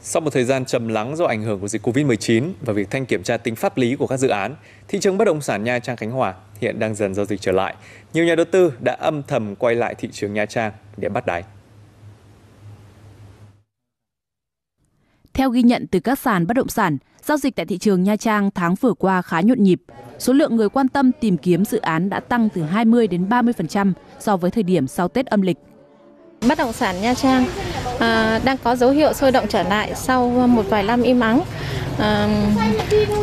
Sau một thời gian trầm lắng do ảnh hưởng của dịch Covid-19 và việc thanh kiểm tra tính pháp lý của các dự án, thị trường bất động sản Nha Trang Khánh Hòa hiện đang dần giao dịch trở lại. Nhiều nhà đầu tư đã âm thầm quay lại thị trường Nha Trang để bắt đáy. Theo ghi nhận từ các sàn bất động sản, giao dịch tại thị trường Nha Trang tháng vừa qua khá nhộn nhịp. Số lượng người quan tâm tìm kiếm dự án đã tăng từ 20 đến 30% so với thời điểm sau Tết âm lịch. Bất động sản Nha Trang à, đang có dấu hiệu sôi động trở lại sau một vài năm im ắng. À,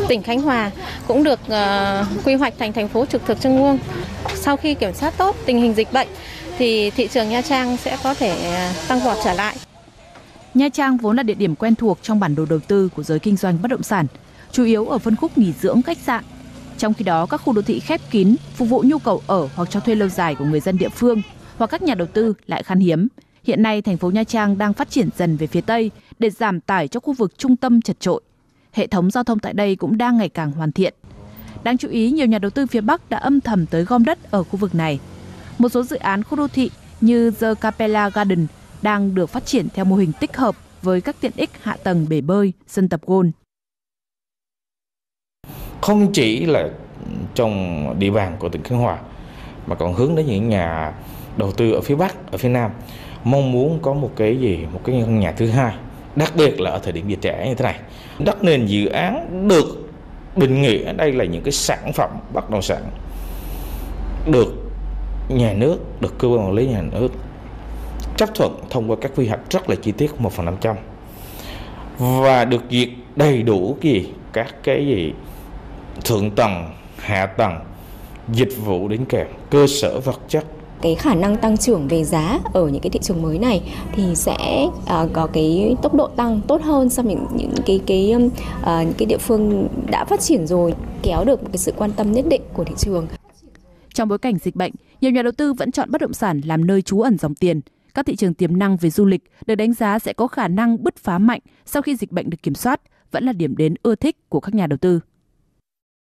tỉnh Khánh Hòa cũng được à, quy hoạch thành thành phố trực thuộc trung ương. Sau khi kiểm soát tốt tình hình dịch bệnh thì thị trường Nha Trang sẽ có thể tăng vọt trở lại. Nha Trang vốn là địa điểm quen thuộc trong bản đồ đầu tư của giới kinh doanh bất động sản, chủ yếu ở phân khúc nghỉ dưỡng khách sạn. Trong khi đó, các khu đô thị khép kín phục vụ nhu cầu ở hoặc cho thuê lâu dài của người dân địa phương hoặc các nhà đầu tư lại khan hiếm. Hiện nay, thành phố Nha Trang đang phát triển dần về phía Tây để giảm tải cho khu vực trung tâm chật trội. Hệ thống giao thông tại đây cũng đang ngày càng hoàn thiện. Đáng chú ý, nhiều nhà đầu tư phía Bắc đã âm thầm tới gom đất ở khu vực này. Một số dự án khu đô thị như The Capella Garden đang được phát triển theo mô hình tích hợp với các tiện ích hạ tầng bể bơi, sân tập gôn. Không chỉ là trong địa bàn của tỉnh Khánh Hòa mà còn hướng đến những nhà đầu tư ở phía Bắc, ở phía Nam mong muốn có một cái gì, một cái căn nhà thứ hai, đặc biệt là ở thời điểm dịch trẻ như thế này. Đất nền dự án được định nghĩa đây là những cái sản phẩm bất động sản được nhà nước, được cơ quan quản lý nhà nước chấp thuận thông qua các quy hoạch rất là chi tiết một phần năm trăm. Và được duyệt đầy đủ cái gì? Các cái gì? Thượng tầng hạ tầng dịch vụ đến kèm cơ sở vật chất cái khả năng tăng trưởng về giá ở những cái thị trường mới này thì sẽ uh, có cái tốc độ tăng tốt hơn so với những những cái cái uh, những cái địa phương đã phát triển rồi kéo được một cái sự quan tâm nhất định của thị trường. Trong bối cảnh dịch bệnh, nhiều nhà đầu tư vẫn chọn bất động sản làm nơi trú ẩn dòng tiền các thị trường tiềm năng về du lịch được đánh giá sẽ có khả năng bứt phá mạnh sau khi dịch bệnh được kiểm soát, vẫn là điểm đến ưa thích của các nhà đầu tư.